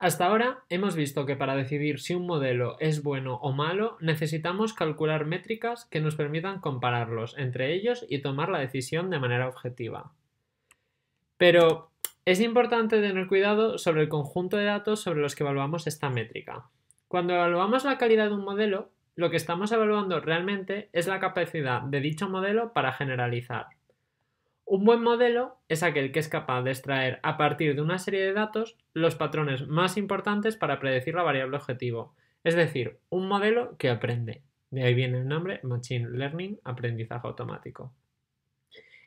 Hasta ahora hemos visto que para decidir si un modelo es bueno o malo necesitamos calcular métricas que nos permitan compararlos entre ellos y tomar la decisión de manera objetiva. Pero es importante tener cuidado sobre el conjunto de datos sobre los que evaluamos esta métrica. Cuando evaluamos la calidad de un modelo, lo que estamos evaluando realmente es la capacidad de dicho modelo para generalizar. Un buen modelo es aquel que es capaz de extraer a partir de una serie de datos los patrones más importantes para predecir la variable objetivo, es decir, un modelo que aprende. De ahí viene el nombre Machine Learning, aprendizaje automático.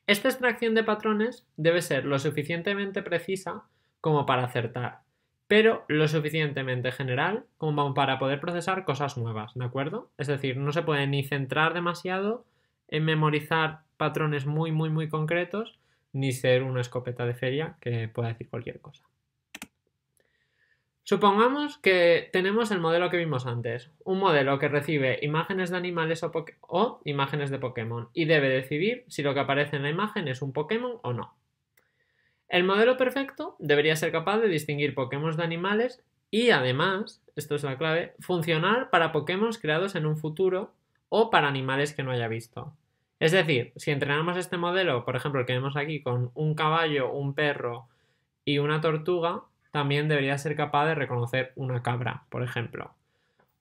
Esta extracción de patrones debe ser lo suficientemente precisa como para acertar, pero lo suficientemente general como para poder procesar cosas nuevas, ¿de acuerdo? Es decir, no se puede ni centrar demasiado en memorizar patrones muy, muy, muy concretos, ni ser una escopeta de feria que pueda decir cualquier cosa. Supongamos que tenemos el modelo que vimos antes, un modelo que recibe imágenes de animales o, o, imágenes de Pokémon y debe decidir si lo que aparece en la imagen es un Pokémon o no. El modelo perfecto debería ser capaz de distinguir Pokémon de animales y además, esto es la clave, funcionar para Pokémon creados en un futuro o para animales que no haya visto. Es decir, si entrenamos este modelo, por ejemplo, el que vemos aquí con un caballo, un perro y una tortuga, también debería ser capaz de reconocer una cabra, por ejemplo.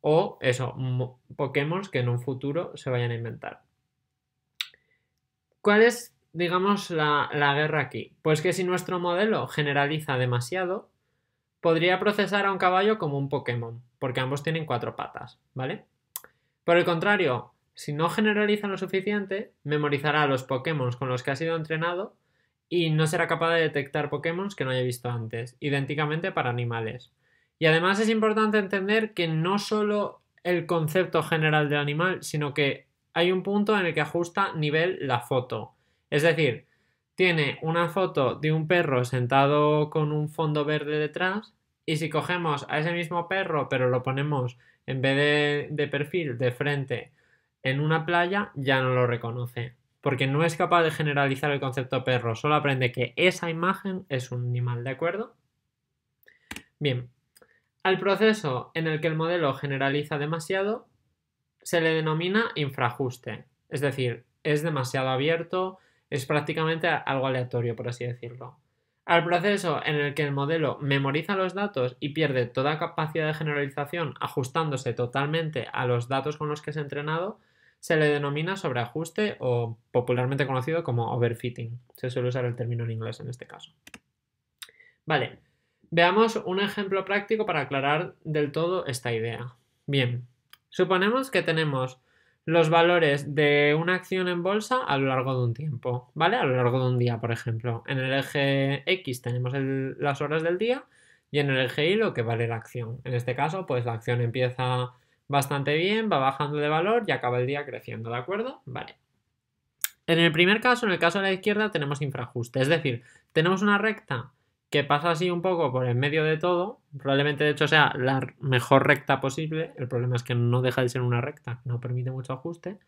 O eso, Pokémon que en un futuro se vayan a inventar. ¿Cuál es, digamos, la, la guerra aquí? Pues que si nuestro modelo generaliza demasiado, podría procesar a un caballo como un Pokémon, porque ambos tienen cuatro patas, ¿vale? Por el contrario, si no generaliza lo suficiente, memorizará los Pokémon con los que ha sido entrenado y no será capaz de detectar Pokémon que no haya visto antes, idénticamente para animales. Y además es importante entender que no solo el concepto general del animal, sino que hay un punto en el que ajusta nivel la foto. Es decir, tiene una foto de un perro sentado con un fondo verde detrás y si cogemos a ese mismo perro pero lo ponemos en vez de, perfil de frente en una playa ya no lo reconoce, porque no es capaz de generalizar el concepto perro, solo aprende que esa imagen es un animal, ¿de acuerdo? Bien, al proceso en el que el modelo generaliza demasiado se le denomina infrajuste, es decir, es demasiado abierto, es prácticamente algo aleatorio, por así decirlo. Al proceso en el que el modelo memoriza los datos y pierde toda capacidad de generalización ajustándose totalmente a los datos con los que es entrenado, se le denomina sobreajuste o popularmente conocido como overfitting. Se suele usar el término en inglés en este caso. Vale, veamos un ejemplo práctico para aclarar del todo esta idea. Bien, suponemos que tenemos los valores de una acción en bolsa a lo largo de un tiempo, ¿vale? A lo largo de un día, por ejemplo. En el eje X tenemos las horas del día y en el eje Y lo que vale la acción. En este caso, pues la acción empieza bastante bien, va bajando de valor y acaba el día creciendo, ¿de acuerdo? Vale. En el primer caso, en el caso de la izquierda, tenemos infrajuste, es decir, tenemos una recta que pasa así un poco por en medio de todo, probablemente de hecho sea la mejor recta posible, el problema es que no deja de ser una recta, no permite mucho ajuste,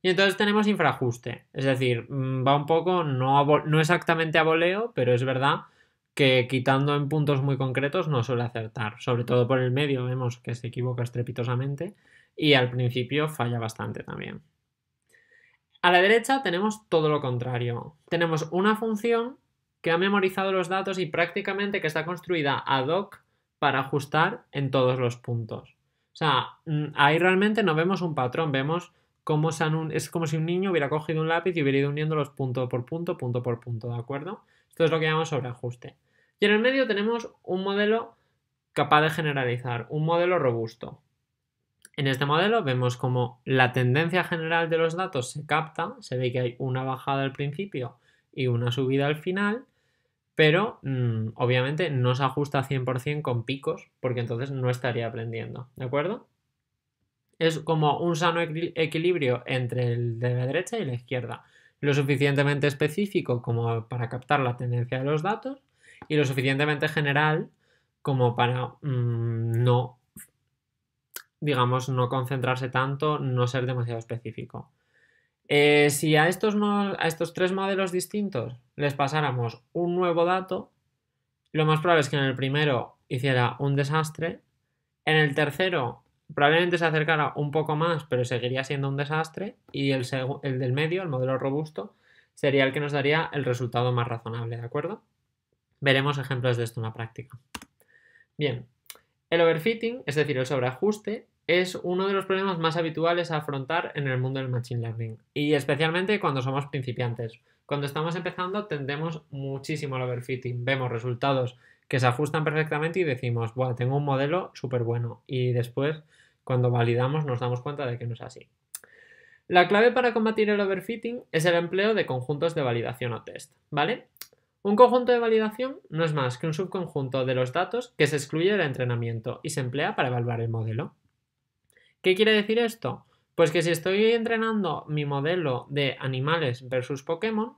y entonces tenemos infrajuste, es decir, mm, va un poco, no, no exactamente a voleo, pero es verdad que quitando en puntos muy concretos no suele acertar. Sobre todo por el medio vemos que se equivoca estrepitosamente y al principio falla bastante también. A la derecha tenemos todo lo contrario. Tenemos una función que ha memorizado los datos y prácticamente que está construida ad hoc para ajustar en todos los puntos. O sea, mm, ahí realmente no vemos un patrón, vemos cómo es como si un niño hubiera cogido un lápiz y hubiera ido uniéndolos punto por punto, punto por punto, ¿de acuerdo? Esto es lo que llamamos sobreajuste. Y en el medio tenemos un modelo capaz de generalizar, un modelo robusto. En este modelo vemos como la tendencia general de los datos se capta, se ve que hay una bajada al principio y una subida al final, pero mm, obviamente no se ajusta 100% con picos, porque entonces no estaría aprendiendo, ¿de acuerdo? Es como un sano equilibrio entre el de la derecha y la izquierda, lo suficientemente específico como para captar la tendencia de los datos y lo suficientemente general como para mm, no, digamos, no concentrarse tanto, no ser demasiado específico. Eh, si a estos, a estos tres modelos distintos les pasáramos un nuevo dato, lo más probable es que en el primero hiciera un desastre. En el tercero probablemente se acercara un poco más, pero seguiría siendo un desastre. Y el, el del medio, el modelo robusto, sería el que nos daría el resultado más razonable, ¿de acuerdo? Veremos ejemplos de esto en la práctica. Bien, el overfitting, es decir, el sobreajuste, es uno de los problemas más habituales a afrontar en el mundo del Machine Learning y especialmente cuando somos principiantes. Cuando estamos empezando tendemos muchísimo al overfitting, vemos resultados que se ajustan perfectamente y decimos, bueno, tengo un modelo súper bueno y después cuando validamos nos damos cuenta de que no es así. La clave para combatir el overfitting es el empleo de conjuntos de validación o test, ¿vale? Un conjunto de validación no es más que un subconjunto de los datos que se excluye del entrenamiento y se emplea para evaluar el modelo. ¿Qué quiere decir esto? Pues que si estoy entrenando mi modelo de animales versus Pokémon,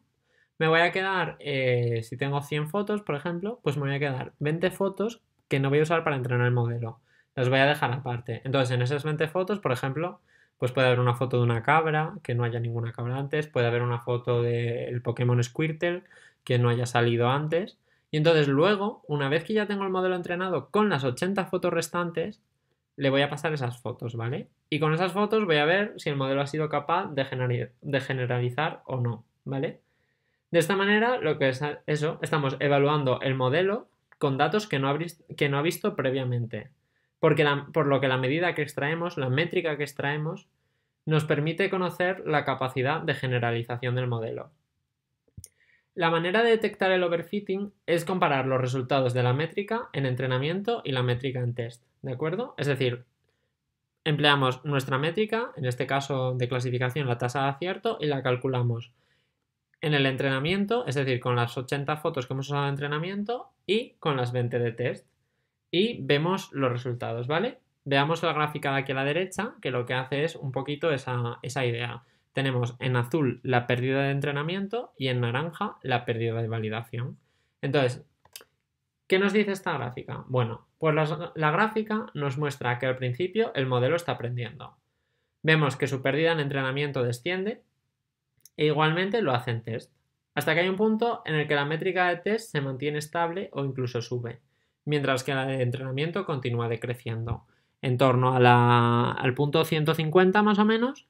me voy a quedar, eh, si tengo 100 fotos, por ejemplo, pues me voy a quedar 20 fotos que no voy a usar para entrenar el modelo. Las voy a dejar aparte. Entonces, en esas 20 fotos, por ejemplo, pues puede haber una foto de una cabra, que no haya ninguna cabra antes, puede haber una foto del Pokémon Squirtle, que no haya salido antes. Y entonces luego, una vez que ya tengo el modelo entrenado con las 80 fotos restantes, le voy a pasar esas fotos, ¿vale? Y con esas fotos voy a ver si el modelo ha sido capaz de, de generalizar o no, ¿vale? De esta manera, lo que es eso, estamos evaluando el modelo con datos que no ha, que no ha visto previamente. Porque por lo que la medida que extraemos, la métrica que extraemos, nos permite conocer la capacidad de generalización del modelo. La manera de detectar el overfitting es comparar los resultados de la métrica en entrenamiento y la métrica en test, ¿de acuerdo? Es decir, empleamos nuestra métrica, en este caso de clasificación la tasa de acierto, y la calculamos en el entrenamiento, es decir, con las 80 fotos que hemos usado de entrenamiento y con las 20 de test. Y vemos los resultados, ¿vale? Veamos la gráfica de aquí a la derecha, que lo que hace es un poquito esa, esa idea tenemos en azul la pérdida de entrenamiento y en naranja la pérdida de validación. Entonces, ¿qué nos dice esta gráfica? Bueno, pues la, gráfica nos muestra que al principio el modelo está aprendiendo. Vemos que su pérdida en entrenamiento desciende e igualmente lo hace en test. Hasta que hay un punto en el que la métrica de test se mantiene estable o incluso sube, mientras que la de entrenamiento continúa decreciendo. En torno al punto 150 más o menos,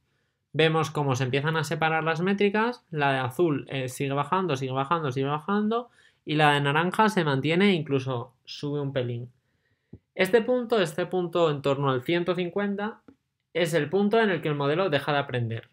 Vemos cómo se empiezan a separar las métricas, la de azul eh, sigue bajando, sigue bajando, sigue bajando y la de naranja se mantiene e incluso sube un pelín. Este punto, este punto en torno al 150, es el punto en el que el modelo deja de aprender.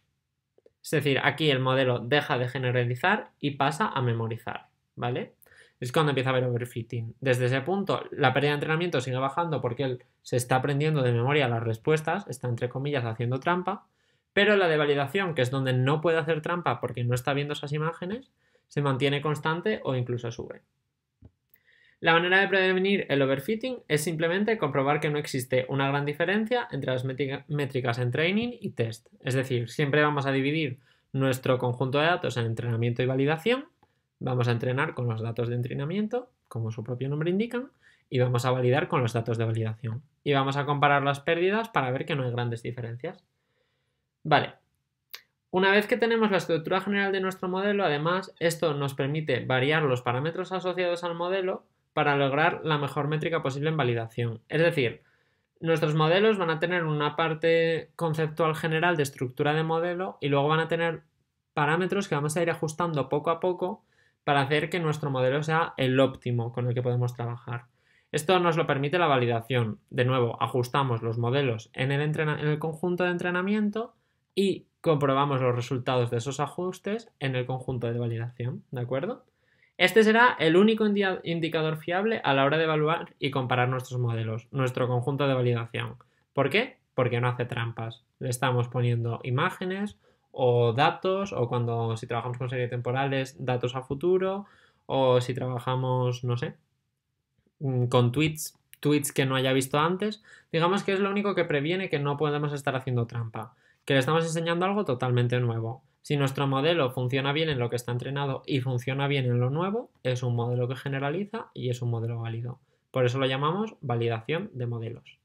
Es decir, aquí el modelo deja de generalizar y pasa a memorizar, ¿vale? Es cuando empieza a haber overfitting. Desde ese punto, la pérdida de entrenamiento sigue bajando porque él se está aprendiendo de memoria las respuestas, está entre comillas haciendo trampa, pero la de validación, que es donde no puede hacer trampa porque no está viendo esas imágenes, se mantiene constante o incluso sube. La manera de prevenir el overfitting es simplemente comprobar que no existe una gran diferencia entre las métricas en training y test. Es decir, siempre vamos a dividir nuestro conjunto de datos en entrenamiento y validación. Vamos a entrenar con los datos de entrenamiento, como su propio nombre indica, y vamos a validar con los datos de validación. Y vamos a comparar las pérdidas para ver que no hay grandes diferencias. Vale. Una vez que tenemos la estructura general de nuestro modelo, además, esto nos permite variar los parámetros asociados al modelo para lograr la mejor métrica posible en validación. Es decir, nuestros modelos van a tener una parte conceptual general de estructura de modelo y luego van a tener parámetros que vamos a ir ajustando poco a poco para hacer que nuestro modelo sea el óptimo con el que podemos trabajar. Esto nos lo permite la validación. De nuevo, ajustamos los modelos en el, conjunto de entrenamiento y comprobamos los resultados de esos ajustes en el conjunto de validación, ¿de acuerdo? Este será el único indicador fiable a la hora de evaluar y comparar nuestros modelos, nuestro conjunto de validación. ¿Por qué? Porque no hace trampas. Le estamos poniendo imágenes o datos, o cuando si trabajamos con series temporales, datos a futuro, o si trabajamos, no sé, mm, con tweets, tweets que no haya visto antes. Digamos que es lo único que previene que no podemos estar haciendo trampa que le estamos enseñando algo totalmente nuevo. Si nuestro modelo funciona bien en lo que está entrenado y funciona bien en lo nuevo, es un modelo que generaliza y es un modelo válido. Por eso lo llamamos validación de modelos.